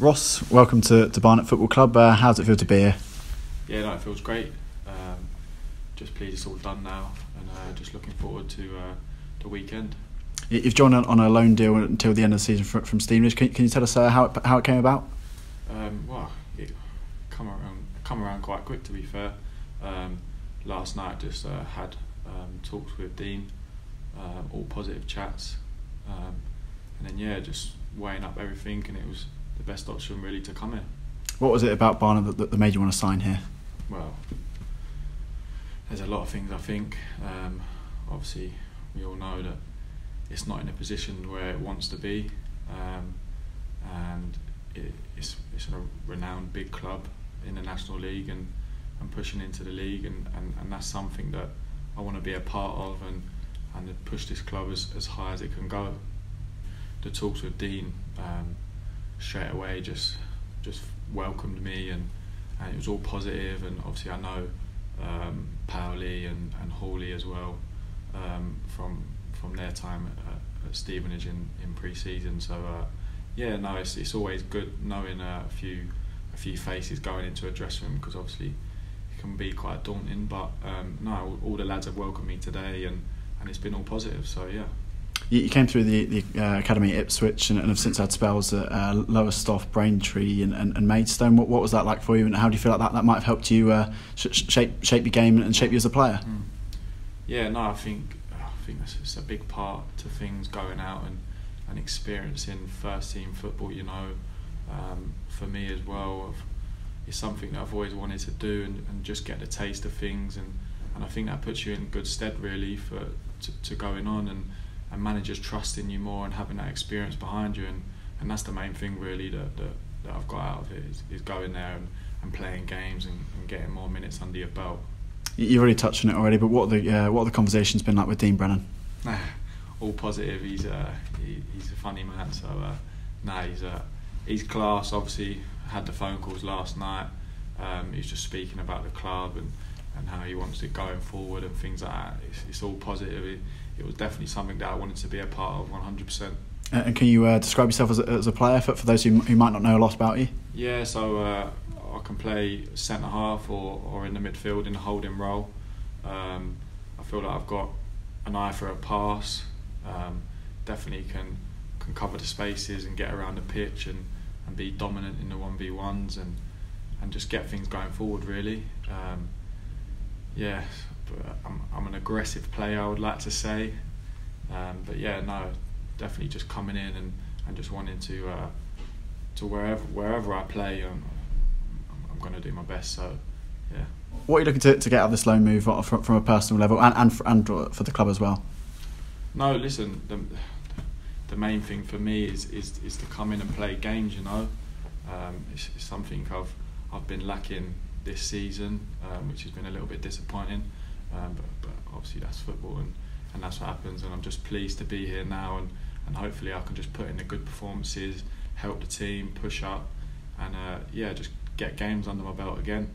Ross, welcome to, to Barnet Football Club. Uh, how does it feel to be here? Yeah, no, it feels great. Um, just pleased it's all done now, and uh, just looking forward to uh, the weekend. You've joined on a loan deal until the end of the season from, from. Can, can you tell us uh, how, it, how it came about? Um, well, it come around, come around quite quick to be fair. Um, last night just uh, had um, talks with Dean, uh, all positive chats, um, and then yeah, just weighing up everything, and it was the best option really to come here. What was it about Barnet that, that made you want to sign here? Well, there's a lot of things I think. Um, obviously, we all know that it's not in a position where it wants to be, um, and it, it's it's a renowned big club in the National League and, and pushing into the league, and, and, and that's something that I want to be a part of and and push this club as, as high as it can go. The talks with Dean um, straight away just just welcomed me and, and it was all positive and obviously I know um, Paoli and, and Hawley as well um, from from their time at, at Stevenage in, in pre-season. So uh, yeah, no, it's, it's always good knowing a few a few faces going into a dressing room because obviously it can be quite daunting. But um, no, all, all, the lads have welcomed me today and, and it's been all positive. So yeah. You, came through the, the uh, academy at Ipswich and, and have since had spells at uh, Lowestoft, Braintree, and, and, and Maidstone. What, what was that like for you, and how do you feel like that, that might have helped you uh, sh- shape shape your game and shape you as a player? Mm. Yeah, no, I think I think that's it's a big part to things going out and, and experiencing first team football. You know, um, for me as well, it's something that I've always wanted to do and, and just get the taste of things and, and I think that puts you in good stead really for to, to going on and, and managers trusting you more and having that experience behind you and, and that's the main thing really that, that, that I've got out of it is, is going there and, and playing games and, and getting more minutes under your belt. You've already touched on it already, but what the uh, what the conversations been like with Dean Brennan? All positive. He's uh, he, he's a funny man. So uh, nah, he's uh, he's class. Obviously, had the phone calls last night. Um, he's just speaking about the club and, and how he wants it going forward and things like that. It's, it's all positive. It, it, was definitely something that I wanted to be a part of 100%. And can you uh, describe yourself as a, as a player for, for those who, who might not know a lot about you? Yeah, so uh, I can play centre half or, or in the midfield in a holding role. Um, I feel like I've got an eye for a pass. Um, definitely can can cover the spaces and get around the pitch and, and be dominant in the one v ones and and just get things going forward. Really, um, yeah. I'm I'm an aggressive player. I would like to say, um, but yeah, no, definitely just coming in and, and just wanting to uh, to wherever wherever I play. Um, I'm going to do my best. So, yeah. What are you looking to, to get out of this loan move from, from a personal level and, and, for, and for the club as well? No, listen, the, the main thing for me is, is, is to come in and play games, you know. Um, it's, it's, something I've, I've been lacking this season, um, which has been a little bit disappointing. Um, but, but obviously, that's football and, and that's what happens. And I'm just pleased to be here now, and, and hopefully, I can just put in the good performances, help the team, push up, and uh, yeah, just get games under my belt again.